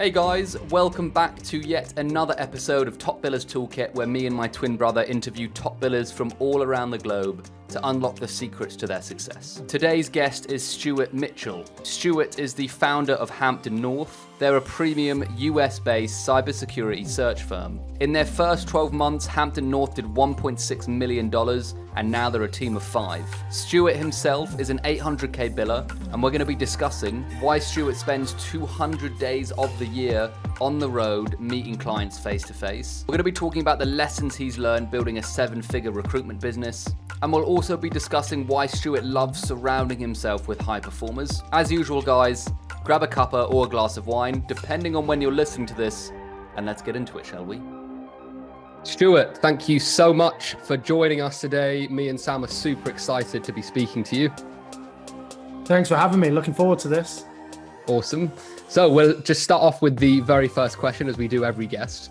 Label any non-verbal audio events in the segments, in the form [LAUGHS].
Hey guys, welcome back to yet another episode of Top Billers Toolkit where me and my twin brother interview top billers from all around the globe to unlock the secrets to their success. Today's guest is Stuart Mitchell. Stuart is the founder of Hampton North. They're a premium US based cybersecurity search firm. In their first 12 months, Hampton North did $1.6 million, and now they're a team of five. Stuart himself is an 800k biller, and we're going to be discussing why Stuart spends 200 days of the year on the road meeting clients face to face. We're going to be talking about the lessons he's learned building a seven figure recruitment business, and we'll also be discussing why Stuart loves surrounding himself with high performers. As usual, guys, grab a cuppa or a glass of wine, depending on when you're listening to this, and let's get into it, shall we? Stuart, thank you so much for joining us today. Me and Sam are super excited to be speaking to you. Thanks for having me. Looking forward to this. Awesome. So we'll just start off with the very first question, as we do every guest.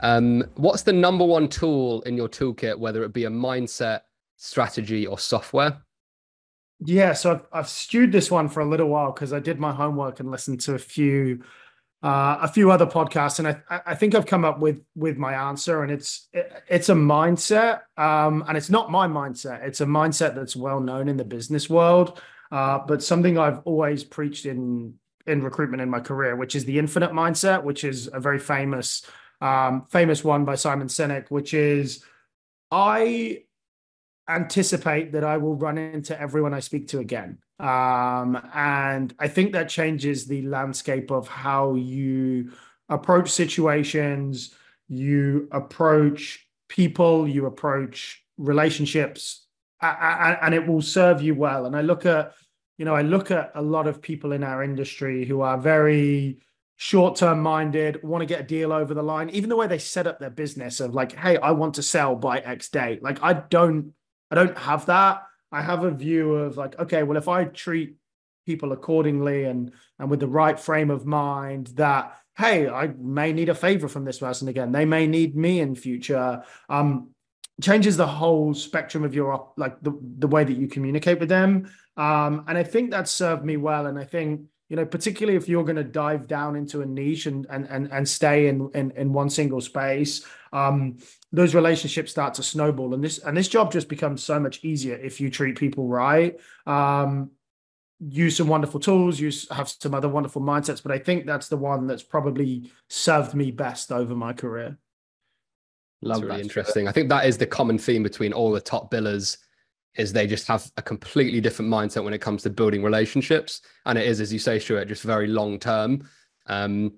Um, what's the number one tool in your toolkit, whether it be a mindset, strategy, or software? Yeah, so I've, I've stewed this one for a little while because I did my homework and listened to a few uh, a few other podcasts, and I, I think I've come up with with my answer, and it's it, it's a mindset, um, and it's not my mindset. It's a mindset that's well known in the business world, uh, but something I've always preached in in recruitment in my career, which is the infinite mindset, which is a very famous um, famous one by Simon Sinek, which is I anticipate that I will run into everyone I speak to again. Um, and I think that changes the landscape of how you approach situations, you approach people, you approach relationships, and it will serve you well. And I look at, you know, I look at a lot of people in our industry who are very short term minded, want to get a deal over the line, even the way they set up their business of like, hey, I want to sell by X date. Like, I don't I don't have that. I have a view of like, okay, well, if I treat people accordingly and and with the right frame of mind, that hey, I may need a favor from this person again. They may need me in future. Um, changes the whole spectrum of your like the the way that you communicate with them. Um, and I think that served me well. And I think you know, particularly if you're going to dive down into a niche and and and, and stay in, in in one single space, um, those relationships start to snowball, and this and this job just becomes so much easier if you treat people right. Um, use some wonderful tools, use have some other wonderful mindsets, but I think that's the one that's probably served me best over my career. Love really that. interesting. I think that is the common theme between all the top billers is they just have a completely different mindset when it comes to building relationships. And it is, as you say, Stuart, just very long term, um,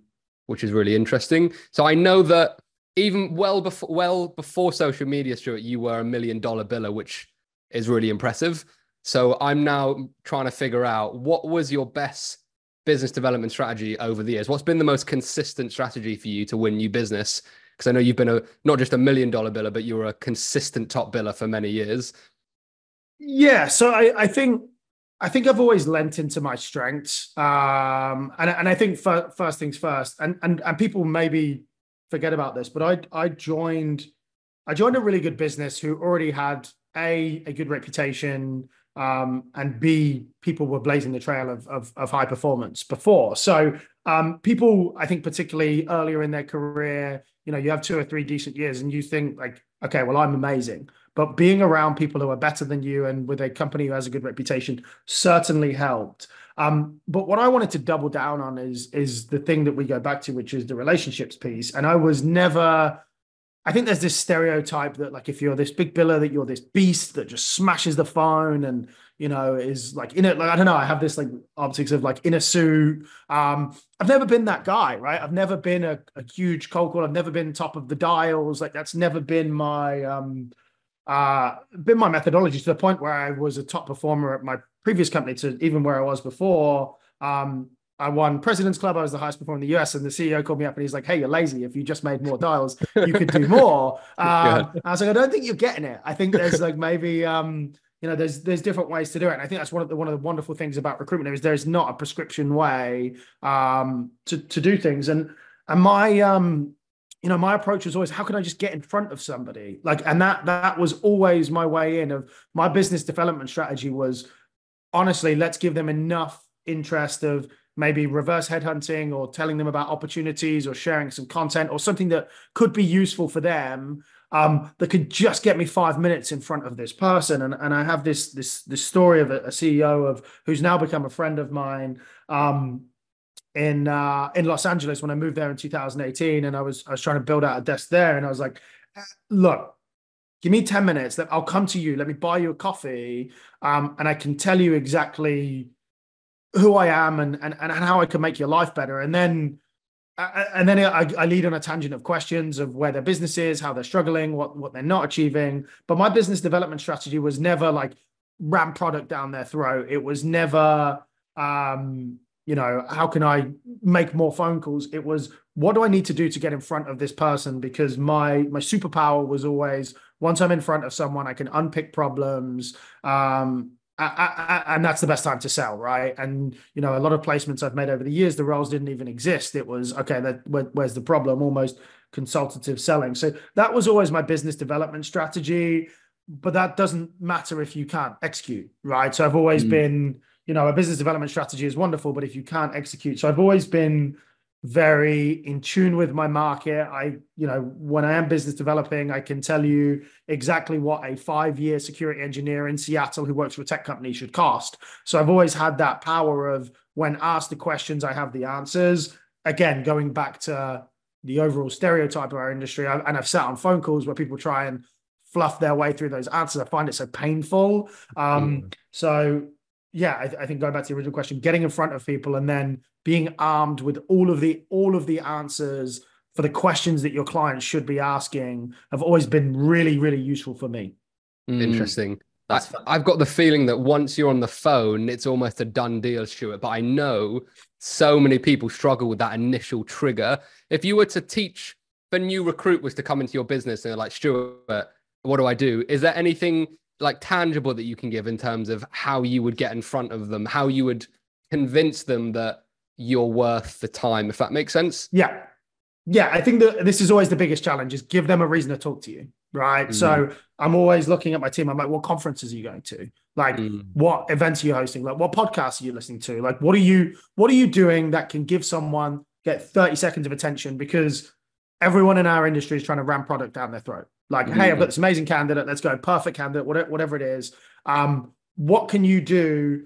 which is really interesting. So I know that even well before well before social media, Stuart, you were a million dollar biller, which is really impressive. So I'm now trying to figure out what was your best business development strategy over the years. What's been the most consistent strategy for you to win new business? Because I know you've been a not just a million dollar biller, but you were a consistent top biller for many years. Yeah, so I, I think I think I've always lent into my strengths, um, and and I think for, first things first, and and and people maybe forget about this, but I I joined I joined a really good business who already had a a good reputation, um, and b people were blazing the trail of of, of high performance before. So um, people, I think, particularly earlier in their career, you know, you have two or three decent years, and you think like, okay, well, I'm amazing but being around people who are better than you and with a company who has a good reputation certainly helped. Um, but what I wanted to double down on is is the thing that we go back to, which is the relationships piece. And I was never. I think there's this stereotype that like if you're this big biller that you're this beast that just smashes the phone and you know is like in it like I don't know I have this like optics of like in a suit um I've never been that guy right I've never been a, a huge cold call I've never been top of the dials like that's never been my um uh, been my methodology to the point where I was a top performer at my previous company to even where I was before. Um, I won President's Club. I was the highest performer in the US, and the CEO called me up and he's like, "Hey, you're lazy. If you just made more dials, you could do [LAUGHS] more." Um, I was like, "I don't think you're getting it. I think there's like maybe um, you know there's there's different ways to do it. And I think that's one of the one of the wonderful things about recruitment is there's not a prescription way um, to to do things. And and my um, you know my approach was always how can i just get in front of somebody like and that that was always my way in of my business development strategy was honestly let's give them enough interest of maybe reverse headhunting or telling them about opportunities or sharing some content or something that could be useful for them um, that could just get me five minutes in front of this person. And, and I have this this this story of a, a CEO of who's now become a friend of mine um, in uh, in Los Angeles when I moved there in 2018, and I was I was trying to build out a desk there, and I was like, look. Give me 10 minutes. That I'll come to you. Let me buy you a coffee. Um, and I can tell you exactly who I am and, and, and how I can make your life better. And then and then I, I, lead on a tangent of questions of where their business is, how they're struggling, what what they're not achieving. But my business development strategy was never like ram product down their throat. It was never, um, you know, how can I make more phone calls? It was what do I need to do to get in front of this person? Because my my superpower was always once I'm in front of someone, I can unpick problems. Um, I, I, and that's the best time to sell, right? And you know, a lot of placements I've made over the years, the roles didn't even exist. It was okay. That where, where's the problem? Almost consultative selling. So that was always my business development strategy. But that doesn't matter if you can't execute, right? So I've always mm. been, you know, a business development strategy is wonderful, but if you can't execute, so I've always been very in tune with my market. I, you know, when I am business developing, I can tell you exactly what a five year security engineer in Seattle who works for a tech company should cost. So I've always had that power of when asked the questions, I have the answers. Again, going back to the overall stereotype of our industry, and I've sat on phone calls where people try and fluff their way through those answers. I find it so painful. Um, mm. So yeah, I, I, think going back to the original question, getting in front of people and then being armed with all of the all of the answers for the questions that your clients should be asking have always been really, really useful for me. Mm. Interesting. I, I've got the feeling that once you're on the phone, it's almost a done deal, Stuart. But I know so many people struggle with that initial trigger. If you were to teach, if a new recruit was to come into your business and they're like, Stuart, what do I do? Is there anything like tangible that you can give in terms of how you would get in front of them, how you would convince them that you're worth the time, if that makes sense? Yeah. Yeah. I think that this is always the biggest challenge is give them a reason to talk to you. Right. Mm. So I'm always looking at my team. I'm like, what conferences are you going to? Like mm. what events are you hosting? Like what podcasts are you listening to? Like what are you what are you doing that can give someone get 30 seconds of attention? Because everyone in our industry is trying to ram product down their throat. Like, mm-hmm. hey, I've got this amazing candidate. Let's go, perfect candidate, whatever, whatever it is. Um, what can you do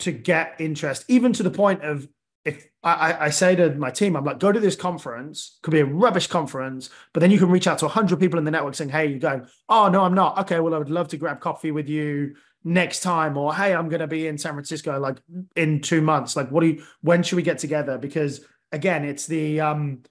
to get interest, even to the point of if I, I, say to my team, I'm like, go to this conference, could be a rubbish conference, but then you can reach out to 100 people in the network saying, hey, you're going, oh, no, I'm not. Okay, well, I would love to grab coffee with you next time. Or, hey, I'm going to be in San Francisco like in two months. Like, what do you, when should we get together? Because again, it's the, um,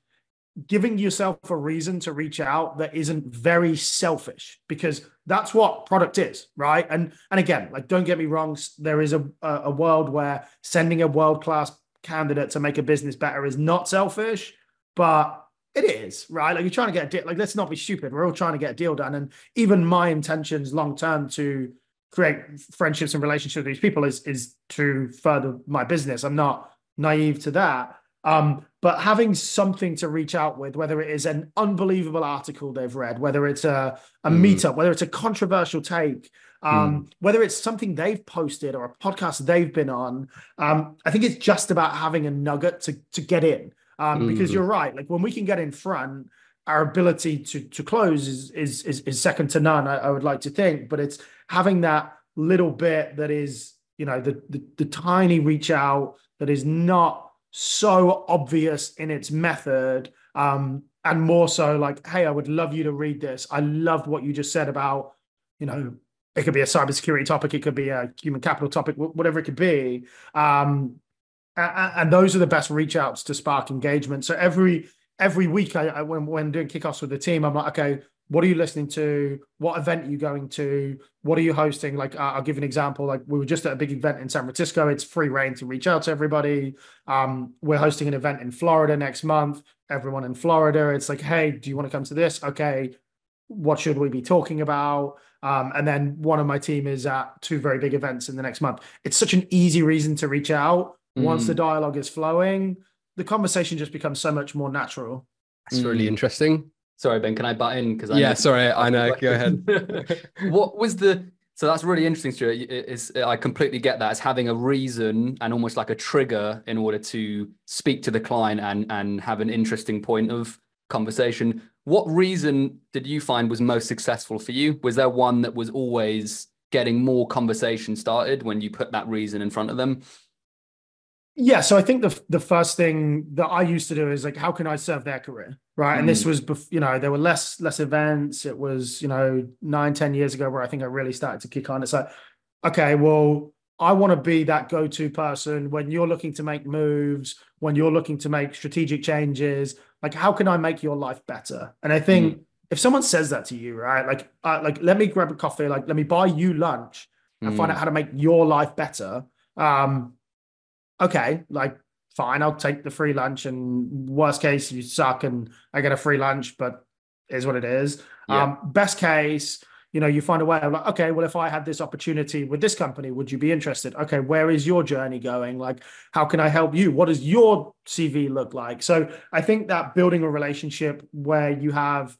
giving yourself a reason to reach out that isn't very selfish because that's what product is right? And and again like don't get me wrong there is a a world where sending a world class candidate to make a business better is not selfish but it is right? Like you're trying to get a deal like let's not be stupid we're all trying to get a deal done. And even my intentions long term to create friendships and relationships with these people is is to further my business. I'm not naive to that um, but having something to reach out with, whether it is an unbelievable article they've read, whether it's a, a mm. meetup, whether it's a controversial take, um, mm. whether it's something they've posted or a podcast they've been on, um, I think it's just about having a nugget to to get in. Um, mm. Because you're right, like when we can get in front, our ability to to close is is is, is second to none. I, I would like to think, but it's having that little bit that is, you know, the the, the tiny reach out that is not so obvious in its method um, and more so like hey i would love you to read this. I loved what you just said about you know it could be a cybersecurity topic it could be a human capital topic whatever it could be. Um, and those are the best reach outs to spark engagement. So every every week I, I when, when doing kickoffs with the team i'm like okay what are you listening to? What event are you going to? What are you hosting? Like uh, i'll give an example. Like we were just at a big event in san francisco. It's free reign to reach out to everybody. Um, we're hosting an event in florida next month. Everyone in florida it's like hey do you want to come to this? Okay what should we be talking about? Um, and then one of my team is at two very big events in the next month. It's such an easy reason to reach out. Mm. once the dialogue is flowing the conversation just becomes so much more natural. That's mm. really interesting Sorry, Ben, can I butt in? Because yeah, sorry, I know. Go [LAUGHS] ahead. [LAUGHS] what was the So that's really interesting, Stuart. Is I completely get that. It's having a reason and almost like a trigger in order to speak to the client and and have an interesting point of conversation. What reason did you find was most successful for you? Was there one that was always getting more conversation started when you put that reason in front of them? Yeah, so I think the the first thing that I used to do is like, how can I serve their career, right? Mm. And this mm. was, you know, there were less less events. It was, you know, nine ten years ago where I think I really started to kick on. It's like, okay, well, I want to be that go to person when you're looking to make moves, when you're looking to make strategic changes. Like, how can I make your life better? And I think mm. if someone says that to you, right, like, uh, like let me grab a coffee, like let me buy you lunch and mm. find out how to make your life better. Um, okay, like fine, I'll take the free lunch. And worst case, you suck and I get a free lunch, but is what it is. Yeah. Um, best case, you know, you find a way of like, okay, well, if I had this opportunity with this company, would you be interested? Okay, where is your journey going? Like, how can I help you? What does your CV look like? So I think that building a relationship where you have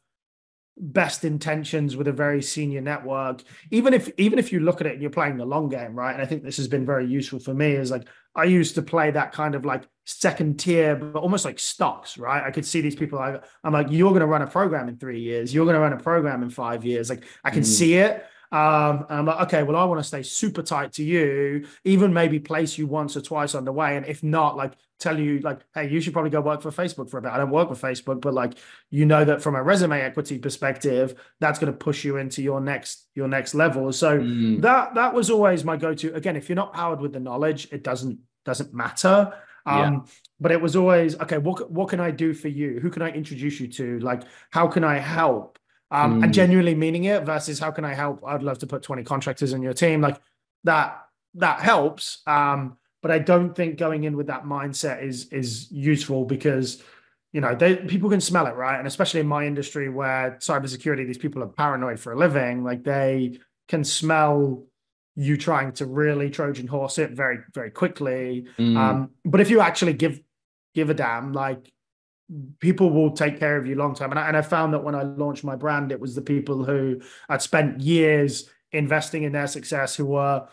best intentions with a very senior network even if even if you look at it and you're playing the long game right and i think this has been very useful for me is like i used to play that kind of like second tier but almost like stocks right? I could see these people I, i'm like you're going to run a program in three years. You're going to run a program in five years. Like i can mm. see it um, and I'm like, okay, well, I want to stay super tight to you, even maybe place you once or twice on the way. And if not, like tell you, like, hey, you should probably go work for Facebook for a bit. I don't work with Facebook, but like, you know that from a resume equity perspective, that's going to push you into your next your next level. So mm. that that was always my go-to. Again, if you're not powered with the knowledge, it doesn't doesn't matter. Um, yeah. but it was always okay. What what can I do for you? Who can I introduce you to? Like, how can I help? Um, mm. and genuinely meaning it versus how can I help? I'd love to put 20 contractors in your team. Like that, that helps. Um, but I don't think going in with that mindset is is useful because you know they, people can smell it, right? And especially in my industry where cybersecurity, these people are paranoid for a living. Like they can smell you trying to really Trojan horse it very very quickly. Mm. Um, but if you actually give give a damn, like people will take care of you long term. And I, and I found that when I launched my brand, it was the people who I'd spent years investing in their success who were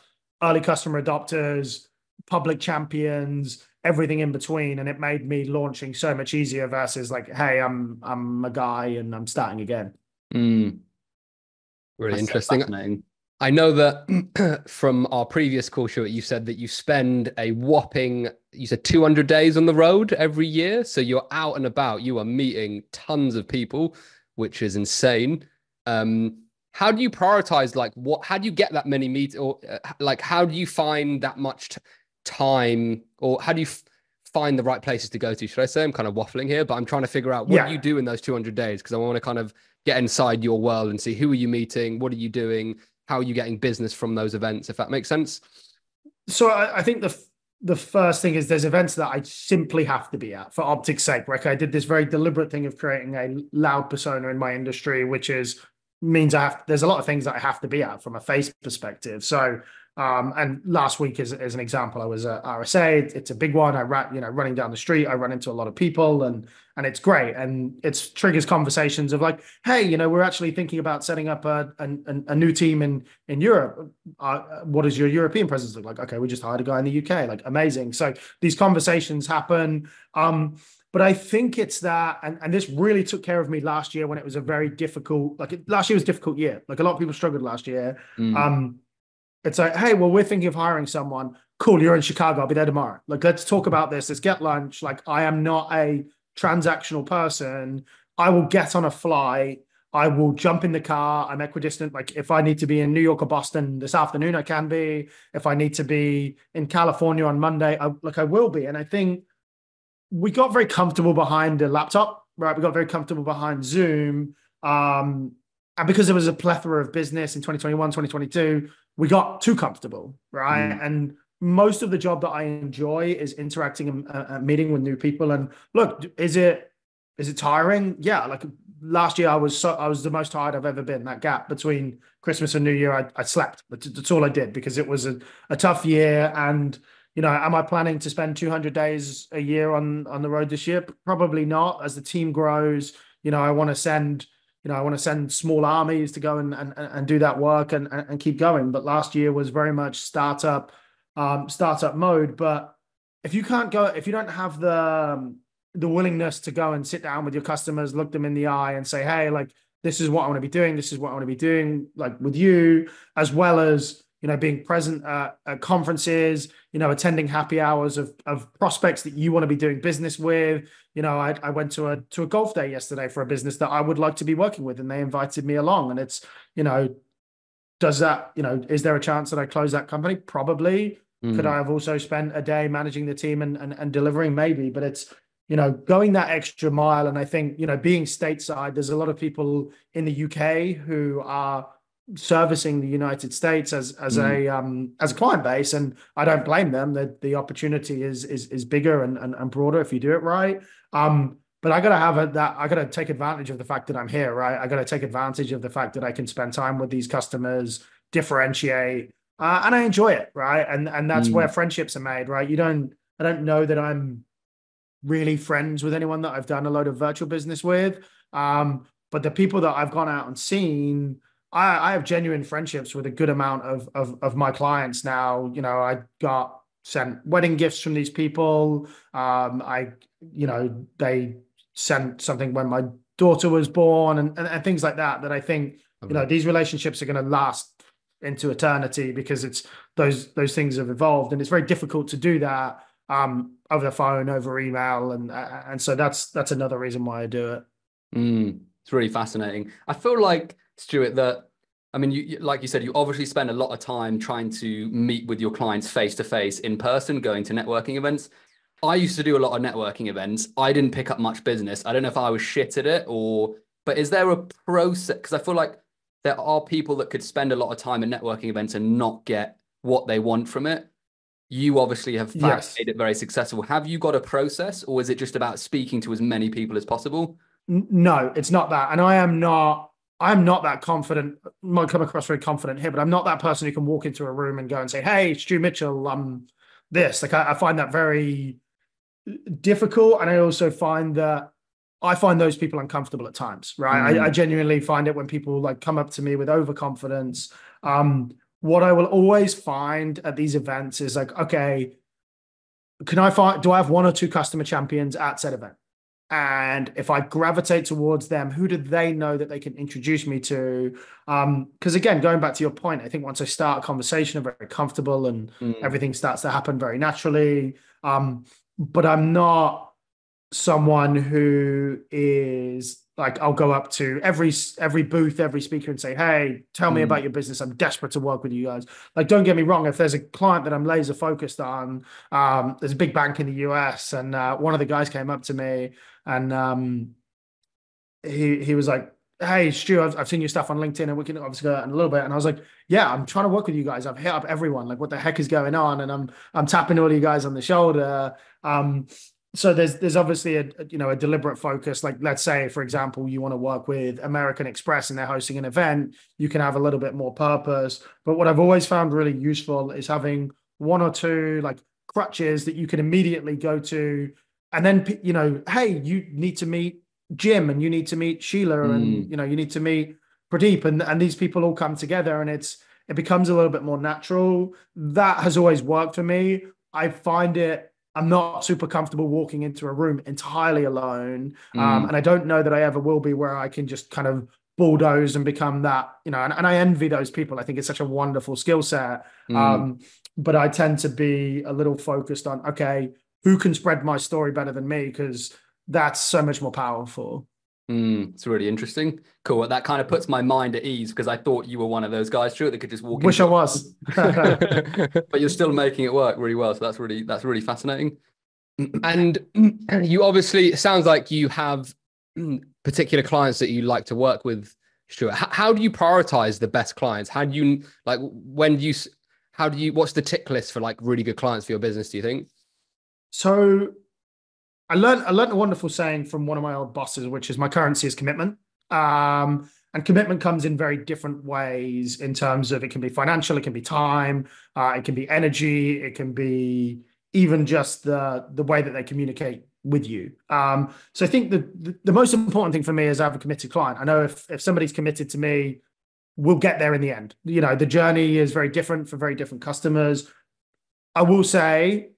early customer adopters, public champions, everything in between. And it made me launching so much easier versus like, hey, I'm I'm a guy and I'm starting again. Mm. Really That's interesting. I know that [CLEARS THROAT] from our previous call show, you said that you spend a whopping, you said 200 days on the road every year. So you're out and about, you are meeting tons of people, which is insane. Um, how do you prioritize, like, what, how do you get that many meet or uh, like, how do you find that much t- time or how do you f- find the right places to go to? Should I say I'm kind of waffling here, but I'm trying to figure out what yeah. do you do in those 200 days? Because I want to kind of get inside your world and see who are you meeting? What are you doing? how are you getting business from those events, if that makes sense? So I, I think the the first thing is there's events that I simply have to be at for optics sake. Like I did this very deliberate thing of creating a loud persona in my industry, which is means I have there's a lot of things that I have to be at from a face perspective. So um, and last week, as, as an example, I was at RSA. It's a big one. I ran, you know, running down the street, I run into a lot of people, and and it's great. And it triggers conversations of like, hey, you know, we're actually thinking about setting up a a, a new team in in Europe. Uh, what does your European presence look like? Okay, we just hired a guy in the UK. Like, amazing. So these conversations happen. Um, but I think it's that, and, and this really took care of me last year when it was a very difficult, like it, last year was a difficult year. Like a lot of people struggled last year. Mm. Um, it's like, hey, well, we're thinking of hiring someone. Cool, you're in Chicago. I'll be there tomorrow. Like, let's talk about this. Let's get lunch. Like, I am not a transactional person. I will get on a flight. I will jump in the car. I'm equidistant. Like, if I need to be in New York or Boston this afternoon, I can be. If I need to be in California on Monday, I, like I will be. And I think we got very comfortable behind a laptop, right? We got very comfortable behind Zoom. Um, and because there was a plethora of business in 2021, 2022, we got too comfortable, right? Mm. And most of the job that I enjoy is interacting and uh, uh, meeting with new people. And look, is it is it tiring? Yeah, like last year I was so I was the most tired I've ever been. That gap between Christmas and New Year, I, I slept. That's, that's all I did because it was a, a tough year. And you know, am I planning to spend 200 days a year on on the road this year? Probably not. As the team grows, you know, I want to send you know, I want to send small armies to go and and, and do that work and, and keep going. But last year was very much startup um, startup mode. But if you can't go, if you don't have the um, the willingness to go and sit down with your customers, look them in the eye, and say, hey, like this is what I want to be doing. This is what I want to be doing, like with you, as well as you know being present at, at conferences, you know, attending happy hours of of prospects that you want to be doing business with. You know, I, I went to a to a golf day yesterday for a business that I would like to be working with, and they invited me along. And it's you know, does that you know, is there a chance that I close that company? Probably. Mm. Could I have also spent a day managing the team and, and and delivering? Maybe, but it's you know, going that extra mile. And I think, you know, being stateside, there's a lot of people in the UK who are servicing the United States as as mm. a um, as a client base, and I don't blame them. That the opportunity is is is bigger and, and, and broader if you do it right. Um, but I gotta have a, that. I gotta take advantage of the fact that I'm here, right? I gotta take advantage of the fact that I can spend time with these customers, differentiate, uh, and I enjoy it, right? And and that's mm. where friendships are made, right? You don't. I don't know that I'm really friends with anyone that I've done a load of virtual business with. Um, but the people that I've gone out and seen, I, I have genuine friendships with a good amount of, of, of my clients now. You know, I got sent wedding gifts from these people. Um, I, you know, they sent something when my daughter was born and, and, and things like that. That I think, you know, these relationships are going to last into eternity because it's those those things have evolved, and it's very difficult to do that um, over the phone, over email, and uh, and so that's that's another reason why I do it. Mm, it's really fascinating. I feel like Stuart that I mean, you, like you said, you obviously spend a lot of time trying to meet with your clients face to face in person, going to networking events. I used to do a lot of networking events. I didn't pick up much business. I don't know if I was shit at it or, but is there a process? Because I feel like there are people that could spend a lot of time at networking events and not get what they want from it you obviously have yes. made it very successful. Have you got a process, or is it just about speaking to as many people as possible? No, it's not that. And I am not. I'm not that confident. Might come across very confident here, but I'm not that person who can walk into a room and go and say, "Hey, Stu Mitchell, um, this." Like I, I find that very difficult, and I also find that I find those people uncomfortable at times. Right? Mm. I, I, genuinely find it when people like come up to me with overconfidence. Um, what I will always find at these events is like, okay, can I find, do I have one or two customer champions at said event? And if I gravitate towards them, who do they know that they can introduce me to? Because um, again, going back to your point, I think once I start a conversation, I'm very comfortable and mm. everything starts to happen very naturally. Um, but I'm not someone who is like I'll go up to every every booth, every speaker, and say, "Hey, tell me mm. about your business. I'm desperate to work with you guys." Like, don't get me wrong. If there's a client that I'm laser focused on, um, there's a big bank in the US, and uh, one of the guys came up to me, and um, he he was like, "Hey, Stu, I've, I've seen your stuff on LinkedIn, and we can obviously go out in a little bit." And I was like, "Yeah, I'm trying to work with you guys. I've hit up everyone. Like, what the heck is going on?" And I'm I'm tapping all you guys on the shoulder. Um, so there's there's obviously a you know a deliberate focus like let's say for example you want to work with american express and they're hosting an event you can have a little bit more purpose but what i've always found really useful is having one or two like crutches that you can immediately go to and then you know hey you need to meet jim and you need to meet sheila mm. and you know you need to meet pradeep and and these people all come together and it's it becomes a little bit more natural that has always worked for me i find it I'm not super comfortable walking into a room entirely alone. Um, mm. Um, and I don't know that I ever will be where I can just kind of bulldoze and become that, you know, and, and I envy those people. I think it's such a wonderful skill set. Mm. Um, but I tend to be a little focused on, okay, who can spread my story better than me? Because that's so much more powerful. Mm, it's really interesting. Cool. That kind of puts my mind at ease because I thought you were one of those guys, Stu, that could just walk. In. Wish I was. [LAUGHS] but you're still making it work really well. So that's really that's really fascinating. [CLEARS THROAT] And [CLEARS THROAT] you obviously it sounds like you have particular clients that you like to work with, Stuart. How, how do you prioritize the best clients? How do you like when do you how do you what's the tick list for like really good clients for your business, do you think? So I learned I learned a wonderful saying from one of my old bosses, which is my currency is commitment. Um, and commitment comes in very different ways in terms of it can be financial, it can be time, uh, it can be energy, it can be even just the the way that they communicate with you. Um, so I think the, the, the most important thing for me is I have a committed client. I know if if somebody's committed to me, we'll get there in the end. You know, the journey is very different for very different customers. I will say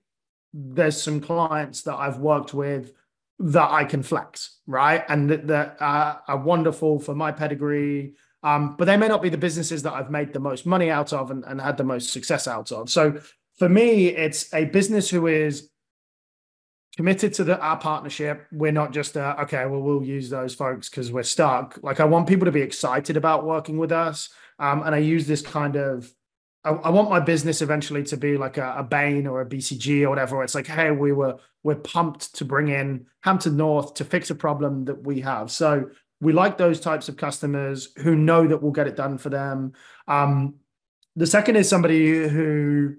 there's some clients that I've worked with that I can flex, right? And that, that uh, are wonderful for my pedigree. Um, but they may not be the businesses that I've made the most money out of and, and had the most success out of. So for me, it's a business who is committed to the, our partnership. We're not just uh, okay. Well, we'll use those folks because we're stuck. Like I want people to be excited about working with us, um, and I use this kind of. I, I, want my business eventually to be like a, a Bain or a BCG or whatever. It's like, hey, we were we're pumped to bring in Hampton North to fix a problem that we have. So we like those types of customers who know that we'll get it done for them. Um, the second is somebody who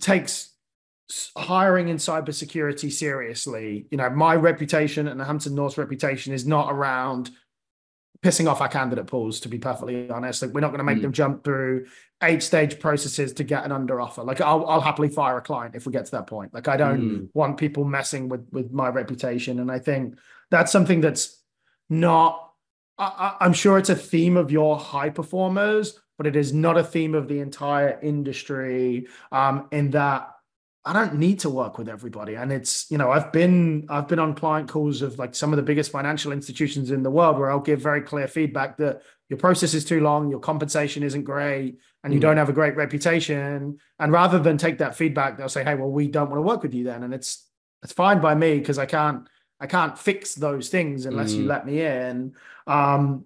takes hiring in cybersecurity seriously. You know, my reputation and the Hampton North's reputation is not around pissing off our candidate pools, to be perfectly honest. Like we're not going to make mm. them jump through eight stage processes to get an under offer. Like I'll, I'll happily fire a client if we get to that point. Like I don't mm. want people messing with with my reputation. And I think that's something that's not I, I'm sure it's a theme of your high performers, but it is not a theme of the entire industry. Um, in that I don't need to work with everybody. And it's, you know, I've been I've been on client calls of like some of the biggest financial institutions in the world where I'll give very clear feedback that your process is too long, your compensation isn't great, and you mm. don't have a great reputation. And rather than take that feedback, they'll say, Hey, well, we don't want to work with you then. And it's it's fine by me because I can't I can't fix those things unless mm. you let me in. Um,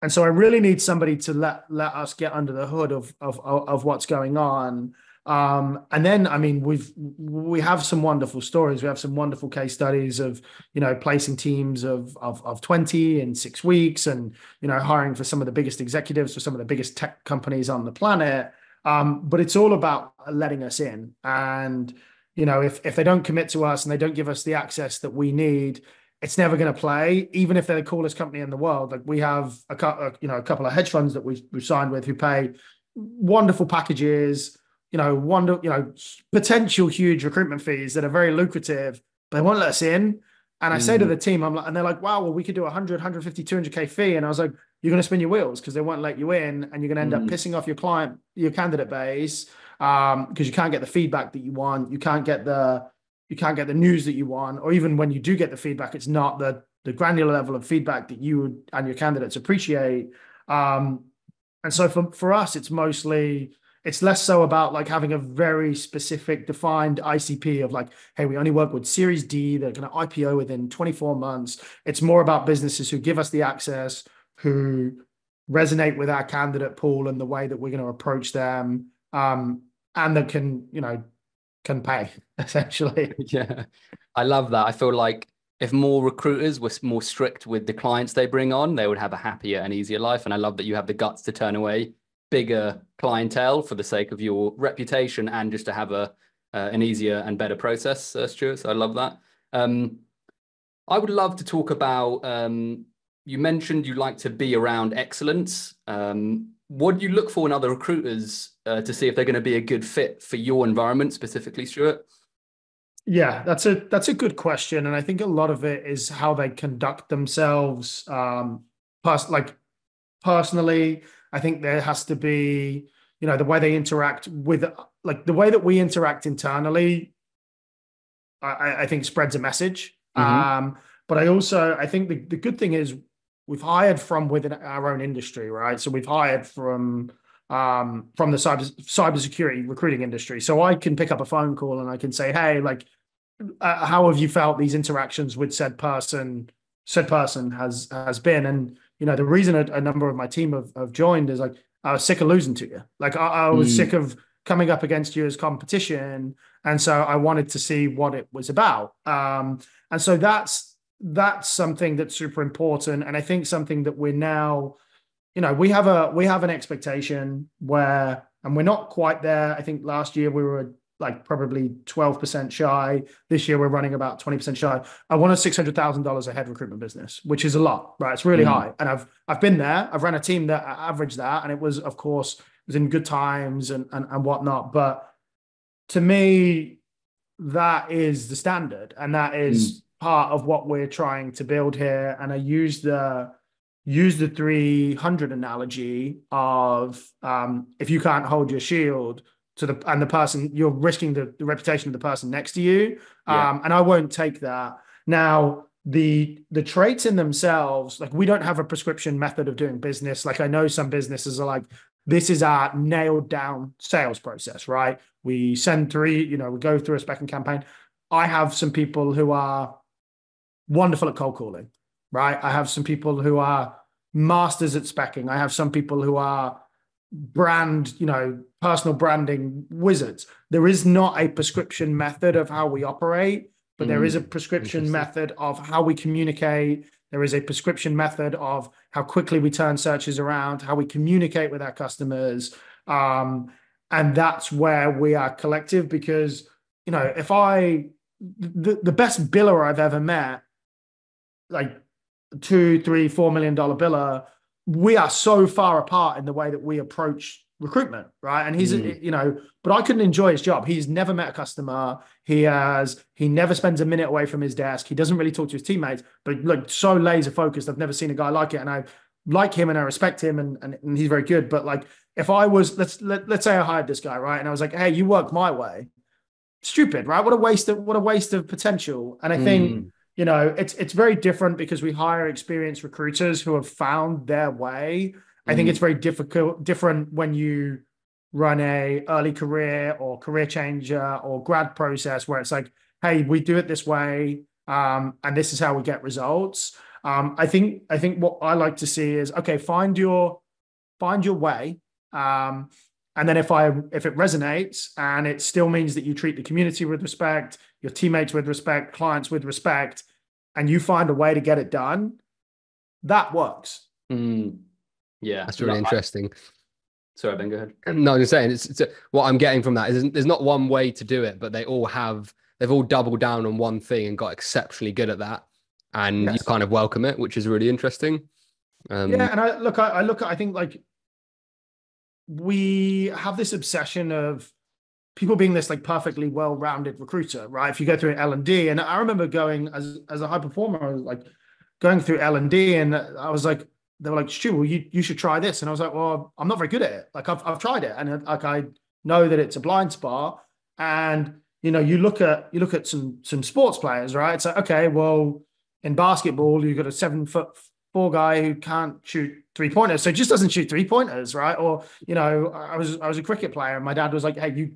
and so I really need somebody to let let us get under the hood of of of what's going on. Um, and then, I mean, we've we have some wonderful stories. We have some wonderful case studies of you know placing teams of of, of twenty in six weeks, and you know hiring for some of the biggest executives for some of the biggest tech companies on the planet. Um, but it's all about letting us in, and you know if if they don't commit to us and they don't give us the access that we need, it's never going to play, even if they're the coolest company in the world. Like we have a, you know a couple of hedge funds that we we've signed with who pay wonderful packages you know, wonder, you know, potential huge recruitment fees that are very lucrative, but they won't let us in. And I mm. say to mm. the team, I'm like, and they're like, wow, well, we could do 100, 150, 200K fee. And I was like, you're going to spin your wheels because they won't let you in and you're going to end mm. up pissing off your client, your candidate base because um, you can't get the feedback that you want. You can't get the, you can't get the news that you want. Or even when you do get the feedback, it's not the, the granular level of feedback that you and your candidates appreciate. Um, and so for, for us, it's mostly, it's less so about like having a very specific defined ICP of like, hey, we only work with Series D, they're going to IPO within 24 months. It's more about businesses who give us the access, who resonate with our candidate pool and the way that we're going to approach them, um, and that can, you know, can pay [LAUGHS] essentially. [LAUGHS] Yeah, I love that. I feel like if more recruiters were more strict with the clients they bring on, they would have a happier and easier life. And I love that you have the guts to turn away bigger clientele for the sake of your reputation and just to have a uh, an easier and better process, uh, Stuart. So I love that. Um, I would love to talk about. Um, you mentioned you like to be around excellence. Um, what do you look for in other recruiters uh, to see if they're going to be a good fit for your environment specifically, Stuart? Yeah, that's a that's a good question, and I think a lot of it is how they conduct themselves. Um, pers- like personally, I think there has to be, you know, the way they interact with, like the way that we interact internally. I, I think spreads a message. Mm-hmm. Um, but I also I think the, the good thing is we've hired from within our own industry, right? So we've hired from um, from the cyber cybersecurity recruiting industry. So I can pick up a phone call and I can say, hey, like, uh, how have you felt these interactions with said person? Said person has has been, and you know, the reason a, a number of my team have, have, joined is like I was sick of losing to you. Like I, I was mm. sick of coming up against you as competition, and so I wanted to see what it was about. Um, and so that's that's something that's super important, and I think something that we're now, you know, we have a we have an expectation where, and we're not quite there. I think last year we were like probably 12% shy. This year we're running about 20% shy. I want a $600,000 a head recruitment business, which is a lot, right? It's really mm. high. And I've I've been there. I've run a team that averaged that and it was of course it was in good times and and, and whatnot, but to me that is the standard and that is mm. part of what we're trying to build here and i use the use the 300 analogy of um, if you can't hold your shield to the and the person you're risking the, the reputation of the person next to you. Yeah. um, and i won't take that. Now the the traits in themselves like we don't have a prescription method of doing business. Like i know some businesses are like this is our nailed down sales process right? We send three you know we go through a spec and campaign. I have some people who are wonderful at cold calling right? I have some people who are masters at specking. I have some people who are brand you know personal branding wizards there is not a prescription method of how we operate but there is a mm, prescription method of how we communicate. There is a prescription method of how quickly we turn searches around, how we communicate with our customers. Um, and that's where we are collective because, you know, if I, the, the best biller I've ever met, like two, three, four million dollar biller, we are so far apart in the way that we approach recruitment, right? And he's, mm. you know, but I couldn't enjoy his job. He's never met a customer. He has, he never spends a minute away from his desk. He doesn't really talk to his teammates, but look, so laser focused. I've never seen a guy like it. And I like him and I respect him and, and, and he's very good. But like, if I was, let's, let, let's say I hired this guy, right? And I was like, hey, you work my way. Stupid, right? What a waste of, what a waste of potential. And I think, mm. You know, it's, it's very different because we hire experienced recruiters who have found their way I think mm. it's very difficult, different when you run a early career or career changer or grad process where it's like, hey, we do it this way, um, and this is how we get results. Um, I think I think what I like to see is okay, find your find your way. Um, and then if I if it resonates and it still means that you treat the community with respect, your teammates with respect, clients with respect, and you find a way to get it done, that works. Mm. Yeah, that's really interesting. Sorry, Ben, go ahead. No, I'm just saying, it's, it's, what I'm getting from that is there's not one way to do it, but they all have, they've all doubled down on one thing and got exceptionally good at that. And yes. you kind of welcome it, which is really interesting. Um, yeah. And I look, I, I look I think like we have this obsession of people being this like perfectly well-rounded recruiter, right? If you go through L and D, and I remember going as as a high performer, like going through L and D, and I was like, they were like, Stu, well, you, you should try this. And I was like, well, I'm not very good at it. Like I've, I've tried it. And like, I know that it's a blind spot. And, you know, you look at, you look at some, some sports players, right? It's like, okay, well, in basketball, you've got a seven foot four guy who can't shoot three pointers. So just doesn't shoot three pointers, right? Or, you know, I was, I was a cricket player and my dad was like, Hey, you,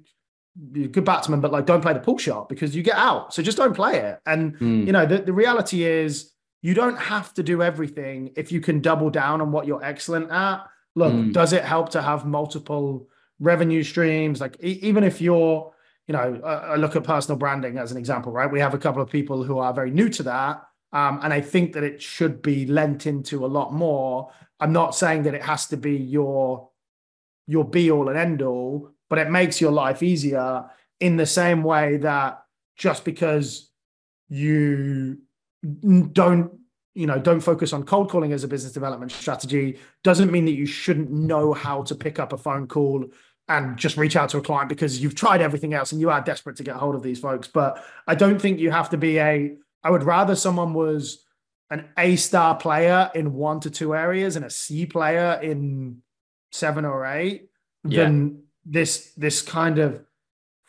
good batsman, but like, don't play the pull shot because you get out. So just don't play it. And, mm. you know, the, the reality is, you don't have to do everything if you can double down on what you're excellent at. Look, mm. does it help to have multiple revenue streams? Like e- even if you're, you know, uh, I look at personal branding as an example, right? We have a couple of people who are very new to that. Um, and I think that it should be lent into a lot more. I'm not saying that it has to be your your be all and end all, but it makes your life easier in the same way that just because you don't you know don't focus on cold calling as a business development strategy doesn't mean that you shouldn't know how to pick up a phone call and just reach out to a client because you've tried everything else and you are desperate to get hold of these folks but i don't think you have to be a i would rather someone was an a star player in one to two areas and a c player in seven or eight yeah. than this this kind of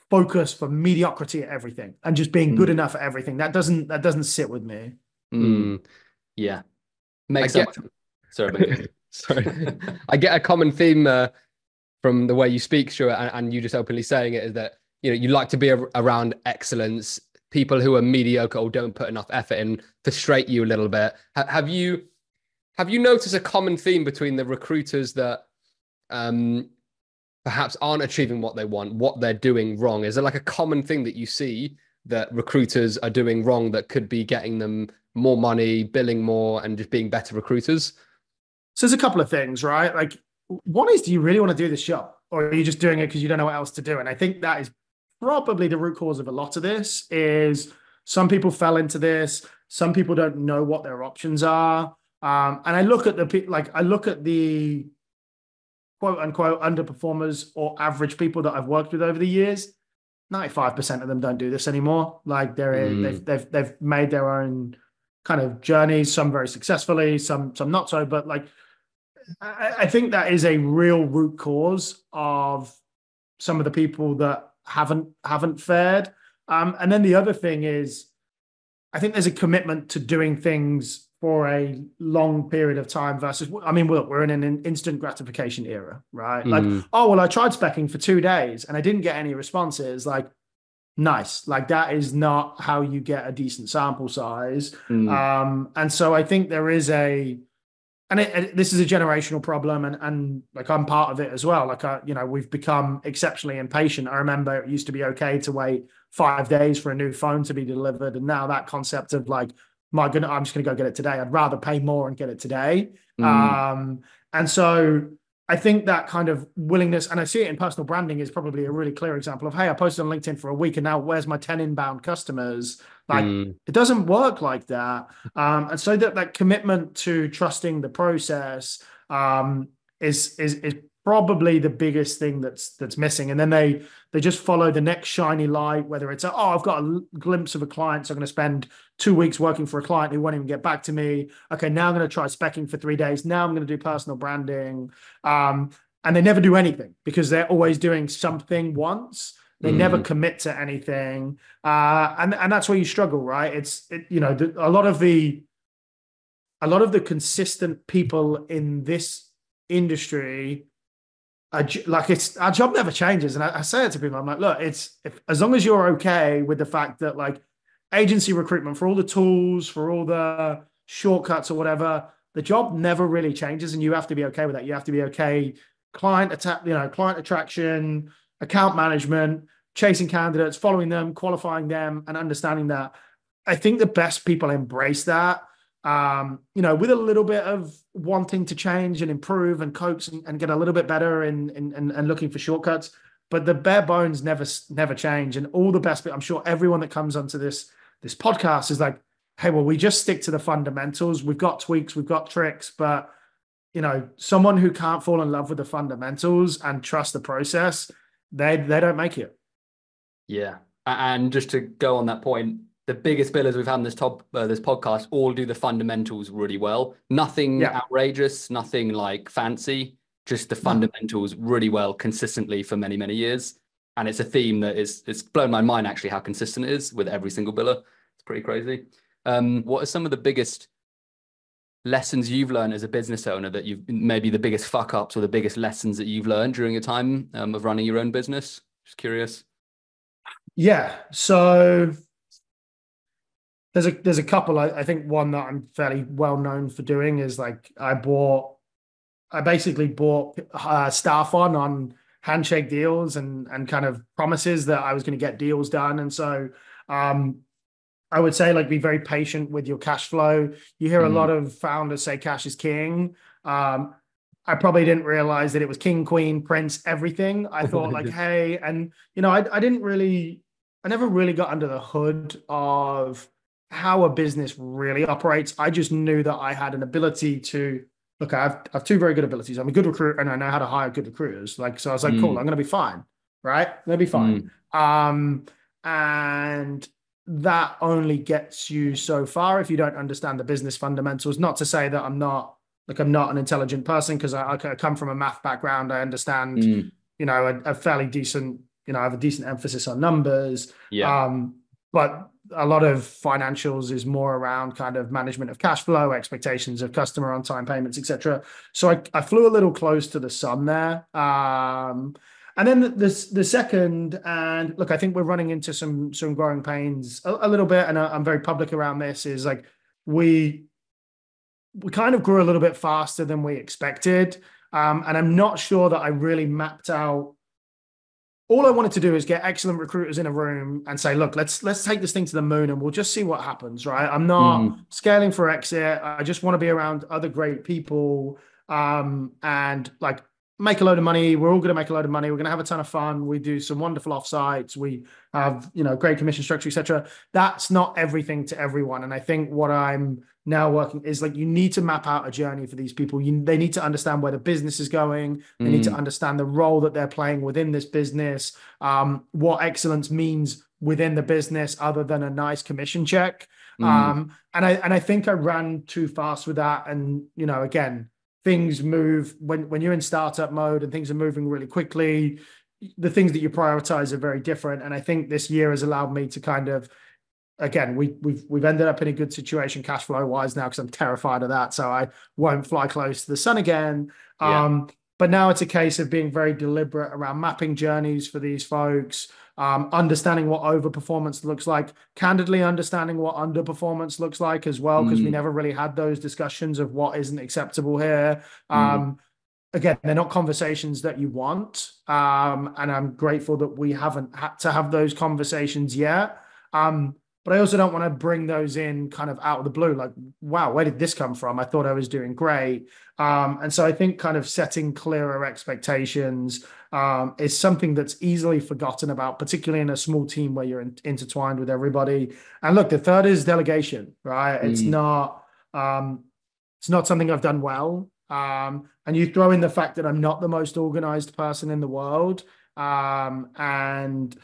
focus for mediocrity at everything and just being mm. good enough at everything. That doesn't that doesn't sit with me. Mm. Yeah, makes sense. [LAUGHS] Sorry, [LAUGHS] sorry. [LAUGHS] I get a common theme uh, from the way you speak, Stuart, and, and, you just openly saying it is that you know you like to be a, around excellence. People who are mediocre or don't put enough effort in frustrate you a little bit. have you have you noticed a common theme between the recruiters that um, perhaps aren't achieving what they want, what they're doing wrong? Is there like a common thing that you see that recruiters are doing wrong that could be getting them more money, billing more, and just being better recruiters? So there's a couple of things, right? Like one is, do you really want to do this job, or are you just doing it because you don't know what else to do? And I think that is probably the root cause of a lot of this. Is some people fell into this, some people don't know what their options are. Um, and I look at the like I look at the quote unquote underperformers or average people that I've worked with over the years, 95% of them don't do this anymore. Like they're mm. they've they've they've made their own kind of journeys, some very successfully, some some not so, but like I, I think that is a real root cause of some of the people that haven't haven't fared. Um, and then the other thing is, I think there's a commitment to doing things for a long period of time versus I mean, look, we're in an instant gratification era, right? Like, mm. oh well, I tried specking for two days and I didn't get any responses. Like, nice. Like that is not how you get a decent sample size. Mm. Um, and so I think there is a and it, it, this is a generational problem and and like i'm part of it as well like I, you know we've become exceptionally impatient i remember it used to be okay to wait five days for a new phone to be delivered and now that concept of like my goodness i'm just going to go get it today i'd rather pay more and get it today mm. um and so I think that kind of willingness, and I see it in personal branding, is probably a really clear example of, hey, I posted on LinkedIn for a week, and now where's my 10 inbound customers? Like mm. it doesn't work like that. Um, and so that that commitment to trusting the process um, is is is probably the biggest thing that's that's missing. And then they they just follow the next shiny light, whether it's a, oh, I've got a glimpse of a client, so I'm going to spend two weeks working for a client who won't even get back to me. Okay, now I'm going to try specking for three days. Now I'm going to do personal branding. Um, and they never do anything because they're always doing something once. They mm. never commit to anything, uh, and and that's where you struggle, right? It's it, you know the, a lot of the a lot of the consistent people in this industry like it's our job never changes. And I, I, say it to people i'm like look it's if, as long as you're okay with the fact that like agency recruitment for all the tools for all the shortcuts or whatever the job never really changes and you have to be okay with that. You have to be okay client attack you know client attraction account management chasing candidates following them qualifying them and understanding that. I think the best people embrace that um, you know, with a little bit of wanting to change and improve and coax and, and get a little bit better and, looking for shortcuts. But the bare bones never never change. And all the best, I'm sure everyone that comes onto this this podcast is like, hey, well, we just stick to the fundamentals. We've got tweaks, we've got tricks, but you know, someone who can't fall in love with the fundamentals and trust the process, they they don't make it. Yeah. And just to go on that point, the biggest billers we've had in this top uh, this podcast all do the fundamentals really well. Nothing yeah. outrageous, nothing like fancy, just the fundamentals really well consistently for many many years. And it's a theme that is it's blown my mind actually how consistent it is with every single biller. It's pretty crazy. Um, what are some of the biggest lessons you've learned as a business owner that you've maybe the biggest fuck ups or the biggest lessons that you've learned during your time um, of running your own business? Just curious. Yeah. So there's a there's a couple. I, I, think one that I'm fairly well known for doing is like I bought, I basically bought uh, staff on on handshake deals and and kind of promises that I was going to get deals done. And so um, I would say like be very patient with your cash flow. You hear mm. a lot of founders say cash is king. Um, I probably didn't realize that it was king, queen, prince, everything. I [LAUGHS] thought like, hey, and you know, I, I didn't really, I never really got under the hood of how a business really operates. I just knew that I had an ability to look. I have, I have two very good abilities. I'm a good recruiter, and I know how to hire good recruiters. Like so, I was like, mm. cool. I'm going to be fine, right? I'm going to be fine. Mm. Um, and that only gets you so far if you don't understand the business fundamentals. Not to say that I'm not like I'm not an intelligent person because I, I, come from a math background. I understand, mm. you know, a, a, fairly decent, you know, I have a decent emphasis on numbers. Yeah. Um, but a lot of financials is more around kind of management of cash flow, expectations of customer on time payments, etc. So I, I flew a little close to the sun there. Um, and then the, the, the second, and look, I think we're running into some some growing pains a, a little bit, and I, I'm very public around this. Is like we we kind of grew a little bit faster than we expected, um, and I'm not sure that I really mapped out all I wanted to do is get excellent recruiters in a room and say, look, let's let's take this thing to the moon and we'll just see what happens, right? I'm not mm. scaling for exit. I just want to be around other great people um, and like make a load of money. We're all going to make a load of money. We're going to have a ton of fun. We do some wonderful offsites. We have, you know, great commission structure, etc. That's not everything to everyone. And I think what I'm now working is like you need to map out a journey for these people. You, they need to understand where the business is going. They mm. need to mm. understand the role that they're playing within this business, um, what excellence means within the business, other than a nice commission check. Mm. Um, and I and I think I ran too fast with that. And you know, again, things move when when you're in startup mode and things are moving really quickly. The things that you prioritize are very different. And I think this year has allowed me to kind of again, we, we've we've ended up in a good situation cash flow wise now because I'm terrified of that. So I won't fly close to the sun again. Yeah. Um, but now it's a case of being very deliberate around mapping journeys for these folks, um, understanding what overperformance looks like, candidly understanding what underperformance looks like as well, because mm. we never really had those discussions of what isn't acceptable here. Mm. Um, again, they're not conversations that you want. Um, and I'm grateful that we haven't had to have those conversations yet. Um, but I also don't want to bring those in kind of out of the blue. Like, wow, where did this come from? I thought I was doing great. Um, and so I think kind of setting clearer expectations um, is something that's easily forgotten about, particularly in a small team where you're in, intertwined with everybody. And look, the third is delegation, right? Mm. It's not um, it's not something I've done well. Um, and you throw in the fact that I'm not the most organized person in the world, um, and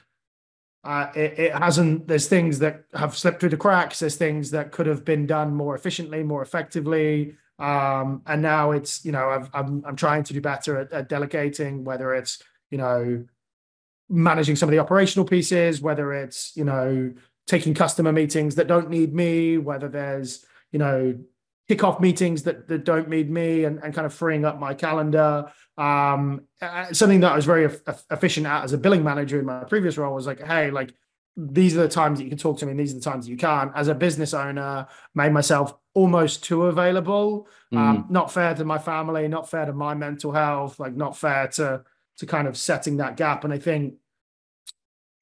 uh, it, it, hasn't. There's things that have slipped through the cracks. There's things that could have been done more efficiently, more effectively. Um, and now it's you know i am I'm, I'm trying to do better at, at, delegating, whether it's you know managing some of the operational pieces, whether it's you know taking customer meetings that don't need me, whether there's you know kickoff meetings that, that don't need me and, and kind of freeing up my calendar. Um, something that I was very efficient at as a billing manager in my previous role was like, hey, like these are the times that you can talk to me and these are the times that you can't. As a business owner, made myself almost too available. Mm. Um, not fair to my family, not fair to my mental health, like not fair to to kind of setting that gap. And I think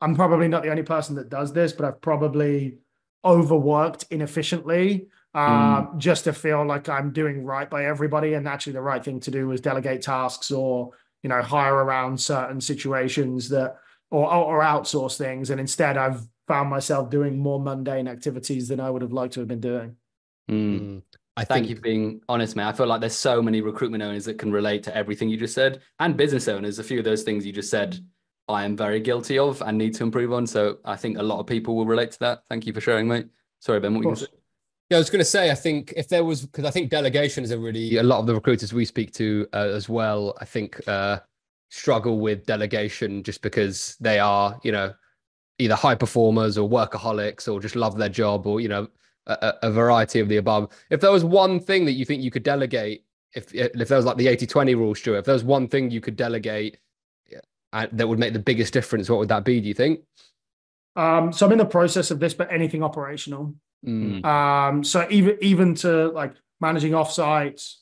I'm probably not the only person that does this, but I've probably overworked inefficiently uh, mm. just to feel like I'm doing right by everybody. And actually, the right thing to do was delegate tasks or you know hire around certain situations that or or outsource things. And instead, I've found myself doing more mundane activities than I would have liked to have been doing. Mm. I Thank think... you for being honest, man. I feel like there's so many recruitment owners that can relate to everything you just said, and business owners. A few of those things you just said, I am very guilty of and need to improve on. So I think a lot of people will relate to that. Thank you for sharing, mate. Sorry, Ben. What you yeah, I was going to say, I think if there was, because I think delegation is a really, a lot of the recruiters we speak to uh, as well, I think uh, struggle with delegation just because they are, you know, either high performers or workaholics or just love their job or, you know, a, a variety of the above. If there was one thing that you think you could delegate, if, if there was like the 80 20 rule, Stuart, if there was one thing you could delegate uh, that would make the biggest difference, what would that be, do you think? Um, so I'm in the process of this, but anything operational. Mm. Um, so even even to like managing offsites,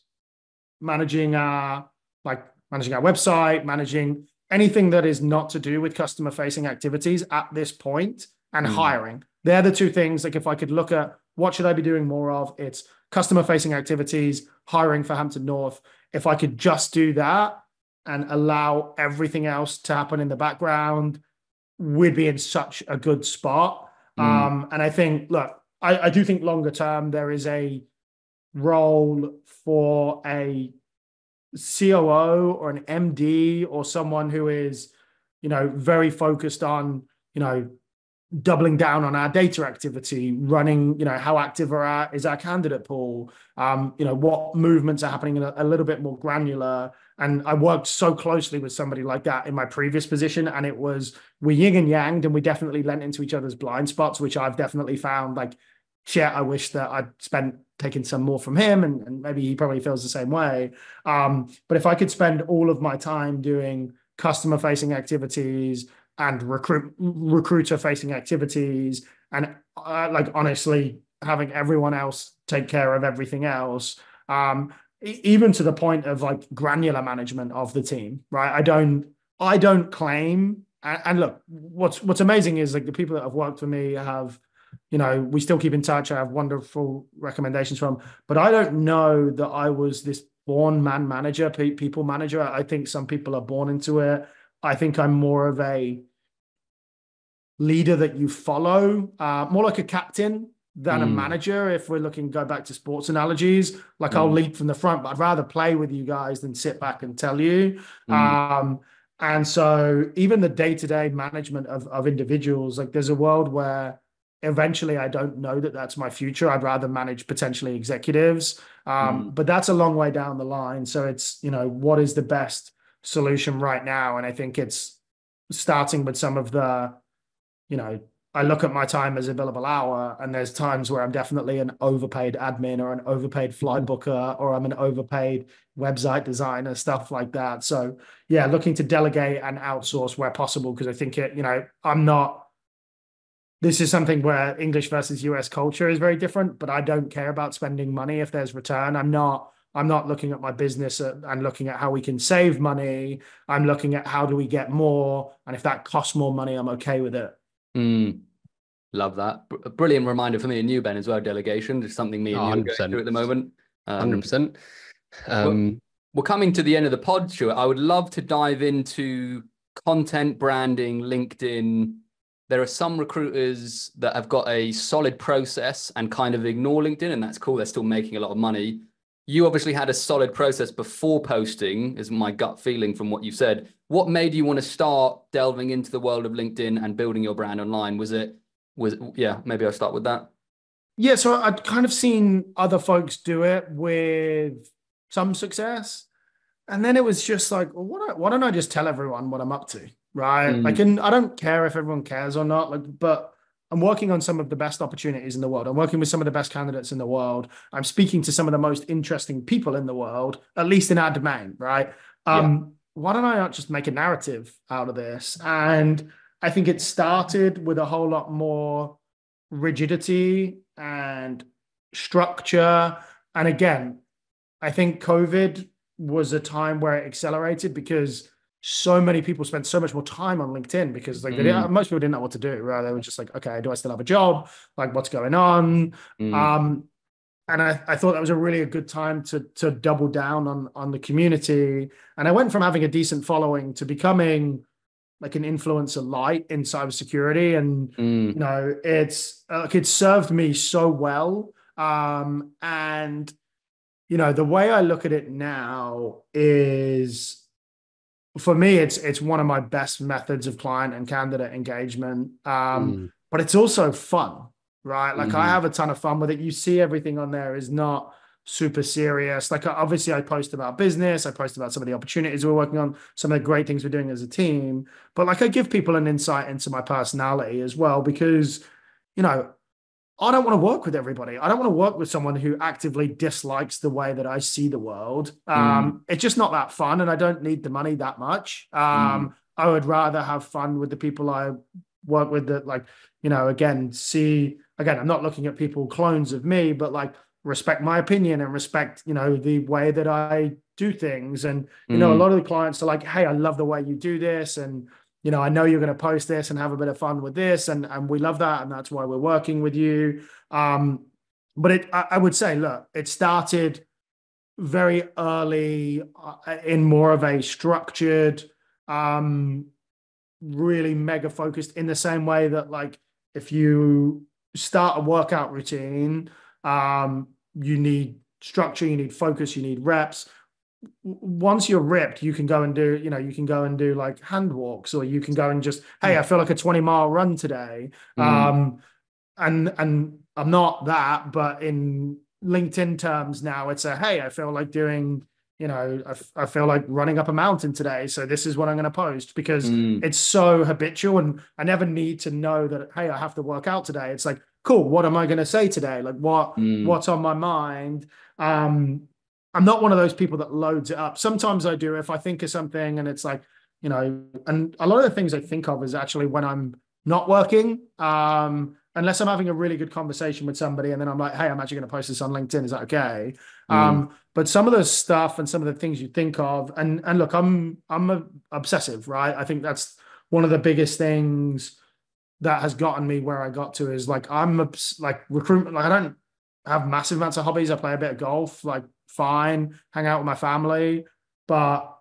managing our like managing our website, managing anything that is not to do with customer facing activities at this point and mm. hiring. They're the two things. Like if I could look at what should I be doing more of, it's customer facing activities, hiring for Hampton North. If I could just do that and allow everything else to happen in the background, we'd be in such a good spot. Mm. Um, and I think, look, I, I do think longer term there is a role for a COO or an MD or someone who is, you know, very focused on, you know, doubling down on our data activity, running, you know, how active are our, is our candidate pool, um, you know, what movements are happening a, a little bit more granular. And I worked so closely with somebody like that in my previous position, and it was we yin and yanged, and we definitely lent into each other's blind spots, which I've definitely found like, shit, I wish that I'd spent taking some more from him, and, and maybe he probably feels the same way. Um, but if I could spend all of my time doing customer facing activities and recruit recruiter facing activities and uh, like honestly having everyone else take care of everything else um, even to the point of like granular management of the team right? I don't i don't claim and, look what's what's amazing is like the people that have worked for me have you know we still keep in touch. I have wonderful recommendations from but i don't know that i was this born man manager people manager. I think some people are born into it. I think i'm more of a leader that you follow, uh, more like a captain than mm. a manager if we're looking go back to sports analogies like mm. i'll lead from the front but i'd rather play with you guys than sit back and tell you mm. um, and so even the day-to-day management of, of individuals like there's a world where eventually i don't know that that's my future i'd rather manage potentially executives um, mm. but that's a long way down the line so it's you know what is the best solution right now and i think it's starting with some of the you know I look at my time as a billable hour, and there's times where I'm definitely an overpaid admin or an overpaid flight booker, or I'm an overpaid website designer, stuff like that. So yeah, looking to delegate and outsource where possible because I think it, you know, I'm not. This is something where English versus US culture is very different, but I don't care about spending money if there's return. I'm not. I'm not looking at my business uh, and looking at how we can save money. I'm looking at how do we get more, and if that costs more money, I'm okay with it. Mm. Love that. A brilliant reminder for me and you, Ben, as well. Delegation is something me and oh, you are going through at the moment. Hundred um, percent. Um, we're coming to the end of the pod, Stuart. I would love to dive into content branding, LinkedIn. There are some recruiters that have got a solid process and kind of ignore LinkedIn, and that's cool. They're still making a lot of money. You obviously had a solid process before posting, is my gut feeling from what you said. What made you want to start delving into the world of LinkedIn and building your brand online? Was it was yeah maybe i'll start with that yeah so i'd kind of seen other folks do it with some success and then it was just like well, why, don't, why don't i just tell everyone what i'm up to right mm. like and i don't care if everyone cares or not like but i'm working on some of the best opportunities in the world i'm working with some of the best candidates in the world i'm speaking to some of the most interesting people in the world at least in our domain right um yeah. why don't i not just make a narrative out of this and I think it started with a whole lot more rigidity and structure. And again, I think COVID was a time where it accelerated because so many people spent so much more time on LinkedIn because like mm. most people didn't know what to do, right? They were just like, okay, do I still have a job? Like what's going on? Mm. Um, and I, I thought that was a really a good time to to double down on on the community. And I went from having a decent following to becoming like an influencer light in cybersecurity, and mm. you know, it's like it served me so well. Um, and you know, the way I look at it now is for me, it's it's one of my best methods of client and candidate engagement. Um, mm. but it's also fun, right? Like mm-hmm. I have a ton of fun with it. You see everything on there is not super serious. Like obviously I post about business, I post about some of the opportunities we're working on, some of the great things we're doing as a team. But like I give people an insight into my personality as well because, you know, I don't want to work with everybody. I don't want to work with someone who actively dislikes the way that I see the world. Um, mm. It's just not that fun, and I don't need the money that much. Um, mm. I would rather have fun with the people I work with that, like, you know, again, see, again, I'm not looking at people clones of me, but like respect my opinion and respect you know the way that i do things and you mm. know a mm. lot of the clients are like hey i love the way you do this and you know i know you're going to post this and have a bit of fun with this and and we love that and that's why we're working with you um but it i, I would say look it started very early uh, in more of a structured um really mega focused in the same way that like if you start a workout routine um, you need structure, you need focus, you need reps. Once you're ripped, you can go and do, you know, you can go and do like hand walks, or you can go and just, hey, I feel like a 20 mile run today. Mm. Um, and and I'm not that, but in LinkedIn terms now, it's a hey, I feel like doing, you know, I, I feel like running up a mountain today. So this is what I'm going to post because mm. it's so habitual, and I never need to know that hey, I have to work out today. It's like cool what am i going to say today like what mm. what's on my mind um i'm not one of those people that loads it up sometimes i do if i think of something and it's like you know and a lot of the things i think of is actually when i'm not working um unless i'm having a really good conversation with somebody and then i'm like hey i'm actually going to post this on linkedin is that okay mm. um but some of the stuff and some of the things you think of and and look i'm i'm a, obsessive right i think that's one of the biggest things that has gotten me where I got to is like I'm a, like recruitment. Like I don't have massive amounts of hobbies. I play a bit of golf, like fine, hang out with my family, but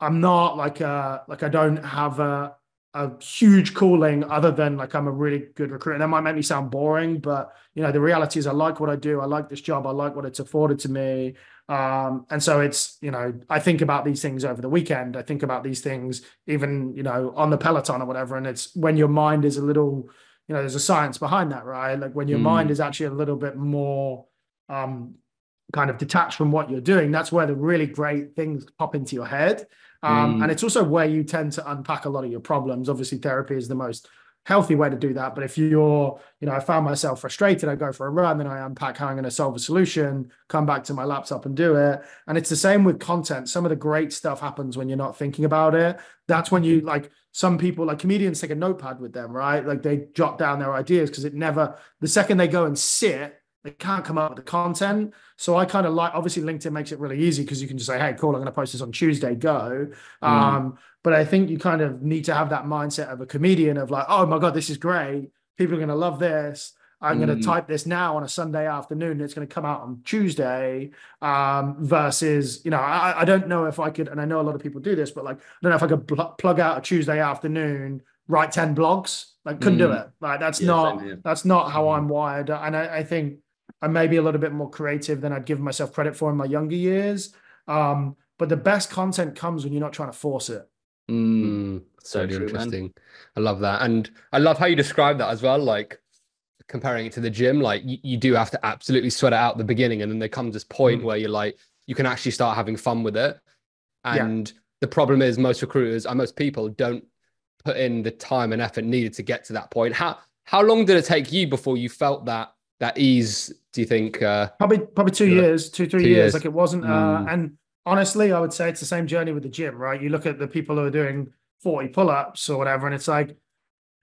I'm not like uh like I don't have a a huge calling other than like I'm a really good recruiter. And that might make me sound boring, but you know, the reality is I like what I do. I like this job. I like what it's afforded to me. Um, and so it's, you know, I think about these things over the weekend. I think about these things even, you know, on the Peloton or whatever. And it's when your mind is a little, you know, there's a science behind that, right? Like when your mm. mind is actually a little bit more um kind of detached from what you're doing, that's where the really great things pop into your head. Um, mm. And it's also where you tend to unpack a lot of your problems. Obviously, therapy is the most healthy way to do that. But if you're, you know, I found myself frustrated, I go for a run, then I unpack how I'm going to solve a solution, come back to my laptop and do it. And it's the same with content. Some of the great stuff happens when you're not thinking about it. That's when you like some people, like comedians, take a notepad with them, right? Like they jot down their ideas because it never, the second they go and sit, they can't come up with the content. So I kind of like obviously LinkedIn makes it really easy because you can just say, hey, cool, I'm going to post this on Tuesday, go. Mm. Um, but I think you kind of need to have that mindset of a comedian of like, oh my God, this is great. People are going to love this. I'm mm. going to type this now on a Sunday afternoon. It's going to come out on Tuesday. Um, versus, you know, I, I, don't know if I could, and I know a lot of people do this, but like, I don't know if I could pl- plug out a Tuesday afternoon, write 10 blogs. Like, couldn't mm. do it. Like, that's yeah, not, that's not how mm. I'm wired. And I, I think, I may be a little bit more creative than I'd give myself credit for in my younger years. Um, but the best content comes when you're not trying to force it. Mm, so true, interesting. Man. I love that. And I love how you describe that as well. Like comparing it to the gym, like you, you do have to absolutely sweat it out at the beginning. And then there comes this point mm. where you're like, you can actually start having fun with it. And yeah. the problem is most recruiters and most people don't put in the time and effort needed to get to that point. How how long did it take you before you felt that that ease do you think uh probably probably two years two three two years. years. like it wasn't uh, mm. uh and honestly i would say it's the same journey with the gym right you look at the people who are doing 40 pull-ups or whatever and it's like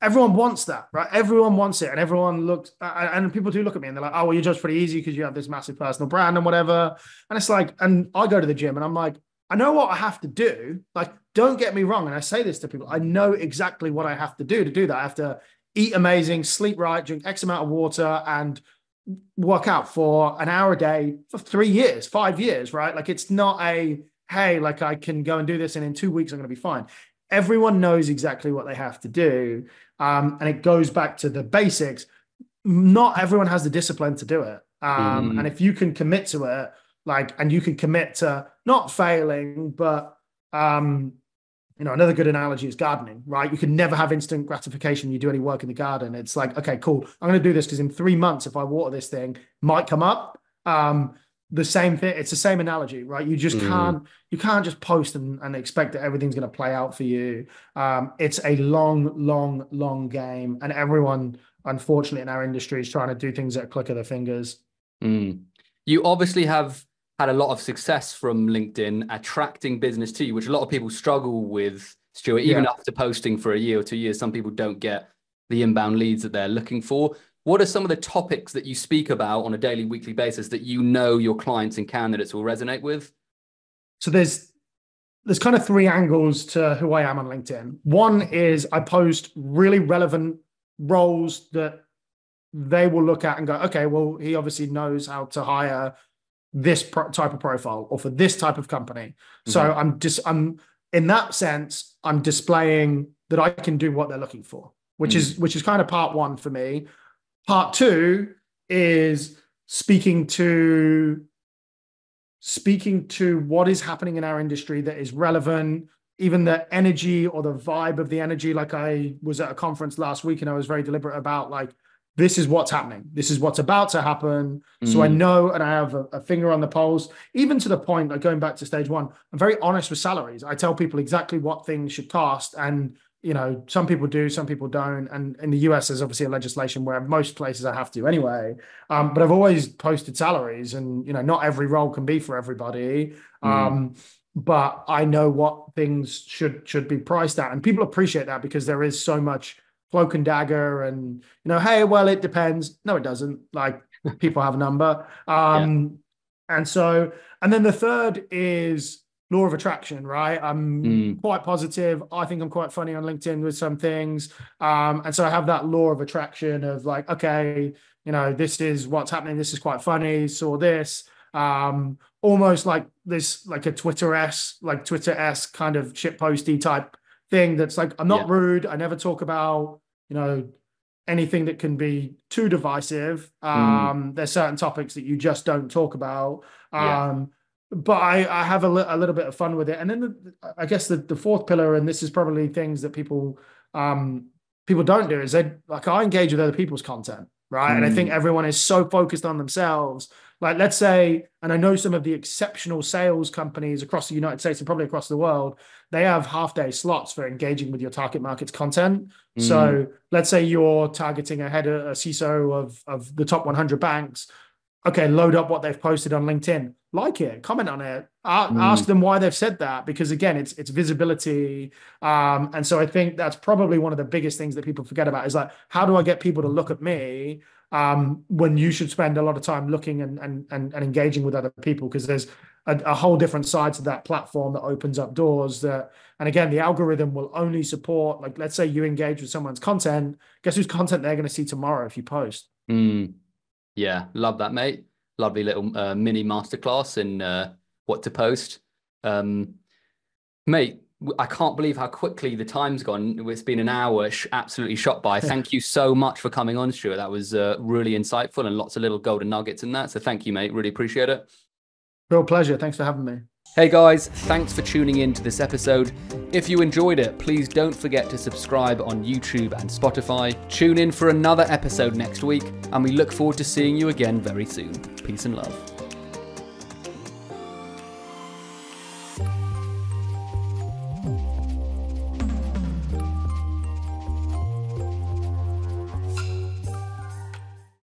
everyone wants that right everyone wants it and everyone looks and people do look at me and they're like oh well, you're just pretty easy because you have this massive personal brand and whatever and it's like and i go to the gym and i'm like i know what i have to do like don't get me wrong and i say this to people i know exactly what i have to do to do that i have to eat amazing, sleep right, drink X amount of water, and work out for an hour a day for three years, five years, right? Like it's not a, hey, like I can go and do this and in two weeks I'm going to be fine. Everyone knows exactly what they have to do. Um, and it goes back to the basics. Not everyone has the discipline to do it. Um, mm. And if you can commit to it, like, and you can commit to not failing, but um, you know, another good analogy is gardening, right? You can never have instant gratification you do any work in the garden. It's like, okay, cool. I'm going to do this because in three months, if I water this thing, might come up. Um, the same thing. It's the same analogy, right? You just mm. can't, you can't just post and, and expect that everything's going to play out for you. Um, it's a long, long, long game, and everyone, unfortunately, in our industry is trying to do things at a click of their fingers. Mm. You obviously have had a lot of success from LinkedIn attracting business to you, which a lot of people struggle with, Stuart, even yeah. after posting for a year or two years. Some people don't get the inbound leads that they're looking for. What are some of the topics that you speak about on a daily, weekly basis that you know your clients and candidates will resonate with? So there's there's kind of three angles to who I am on LinkedIn. One is I post really relevant roles that they will look at and go, okay, well, he obviously knows how to hire this pro- type of profile or for this type of company. Mm-hmm. So I'm just I'm in that sense I'm displaying that I can do what they're looking for, which mm-hmm. is which is kind of part 1 for me. Part 2 is speaking to speaking to what is happening in our industry that is relevant even the energy or the vibe of the energy like i was at a conference last week and i was very deliberate about like this is what's happening. This is what's about to happen. Mm. So I mm. know and I have a, a, finger on the pulse, even to the point, like going back to stage one, I'm very honest with salaries. I tell people exactly what things should cost. And, you know, some people do, some people don't. And in the US, there's obviously a legislation where most places I have to anyway. Um, but I've always posted salaries and, you know, not every role can be for everybody. Mm. Um, but I know what things should should be priced at. And people appreciate that because there is so much cloak and dagger and you know hey well it depends. No it doesn't. Like people have a number. [LAUGHS] Um yeah. and so and then the third is law of attraction right? I'm mm. quite positive. I think i'm quite funny on linkedin with some things. Um and so i have that law of attraction of like okay you know this is what's happening. This is quite funny. Saw this. Um almost like this like a twitter s like twitter s kind of shit posty type thing that's like I'm not yeah. rude. I never talk about you know anything that can be too divisive. Mm. Um, mm. There's certain topics that you just don't talk about. Um, yeah. But I, I have a, li- a little bit of fun with it. And then the, I guess the, the fourth pillar, and this is probably things that people um, people don't do, is they like I engage with other people's content, right? Mm. And I think mm. everyone is so focused on themselves like, let's say, and I know some of the exceptional sales companies across the United States and probably across the world, they have half day slots for engaging with your target market's content. Mm. So let's say you're targeting a head a CISO of, of the top 100 banks. Okay, load up what they've posted on LinkedIn, like it, comment on it, mm. ask them why they've said that because again, it's it's visibility, um, and so I think that's probably one of the biggest things that people forget about is like, how do I get people to look at me um, when you should spend a lot of time looking and and and, and engaging with other people because there's a, a, whole different side to that platform that opens up doors that and again the algorithm will only support like let's say you engage with someone's content guess whose content they're going to see tomorrow if you post mm. yeah love that mate lovely little uh, mini masterclass in uh, what to post um, mate I can't believe how quickly the time's gone. It's been an hour, absolutely shot by. Thank you so much for coming on, Stuart. That was uh, really insightful and lots of little golden nuggets in that. So thank you, mate. Really appreciate it. Real pleasure. Thanks for having me. Hey guys, thanks for tuning in to this episode. If you enjoyed it, please don't forget to subscribe on YouTube and Spotify. Tune in for another episode next week, and we look forward to seeing you again very soon. Peace and love.